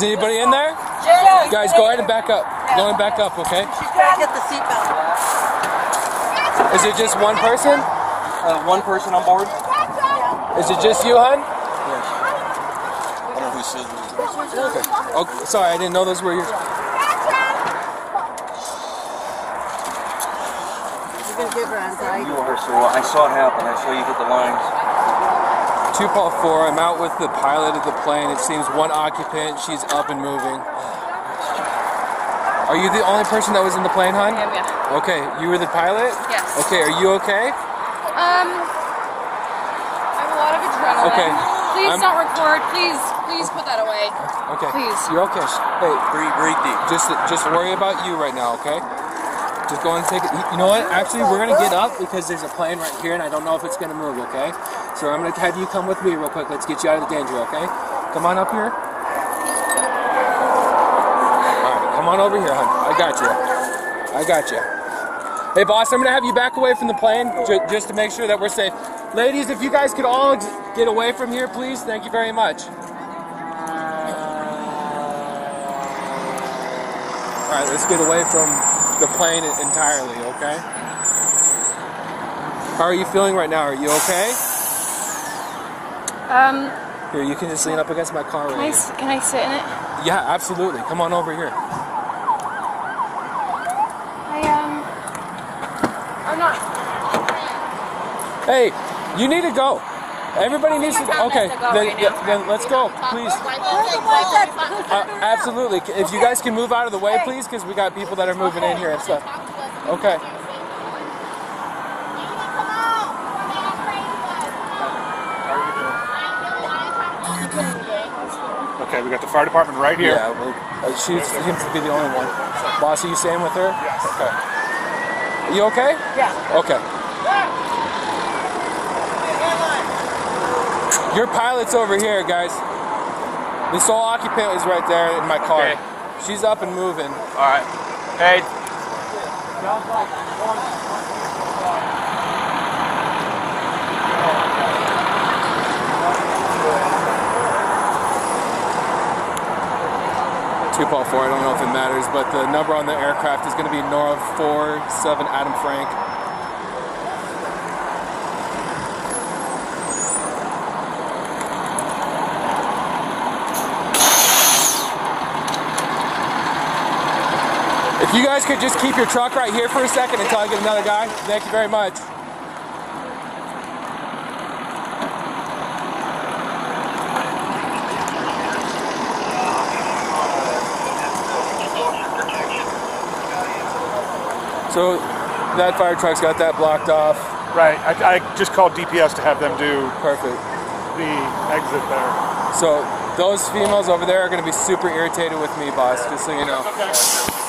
Is anybody in there? Guys, go ahead and back up. Go and back up, okay? She's got to get the seatbelt. Is it just one person? Uh, one person on board? Is it just you, hun? Yes. I don't know who said Okay. Oh, sorry, I didn't know those were yours. You're give her anxiety. You are, so I saw it happen. I saw you hit the lines. Two Paul four. I'm out with the pilot of the plane. It seems one occupant. She's up and moving. Are you the only person that was in the plane, hon? Yeah, yeah. Okay, you were the pilot. Yes. Okay, are you okay? Um, I have a lot of adrenaline. Okay. Please I'm- don't record. Please, please put that away. Okay. Please. You're okay. Hey, Breathe, breathe deep. just just worry about you right now, okay? Just go and take it. You know what? Actually, we're gonna get up because there's a plane right here, and I don't know if it's gonna move. Okay? So I'm gonna have you come with me real quick. Let's get you out of the danger. Okay? Come on up here. All right, come on over here, hon. I got you. I got you. Hey, boss, I'm gonna have you back away from the plane ju- just to make sure that we're safe. Ladies, if you guys could all get away from here, please. Thank you very much. All right, let's get away from the plane entirely, okay? How are you feeling right now? Are you okay? Um, Here, you can just lean up against my car can I, right s- can I sit in it? Yeah, absolutely. Come on over here. I, um, I'm not. Hey, you need to go. Everybody needs to. Okay, to then, right now. then let's go, please. Uh, absolutely. If you guys can move out of the way, please, because we got people that are moving in here and stuff. Okay. Okay, we got the fire department right here. Yeah, well, uh, she seems to be the only one. Boss, are you staying with her? Yes. Okay. Are You okay? Yeah. Okay. Your pilot's over here, guys. The sole occupant is right there in my car. Okay. She's up and moving. All right. Hey, Two four. I don't know if it matters, but the number on the aircraft is going to be Nora four seven Adam Frank. If you guys could just keep your truck right here for a second until I get another guy, thank you very much. So that fire truck's got that blocked off. right. I, I just called DPS to have them do Perfect. the exit there. So those females over there are going to be super irritated with me, boss, just so you know. Okay.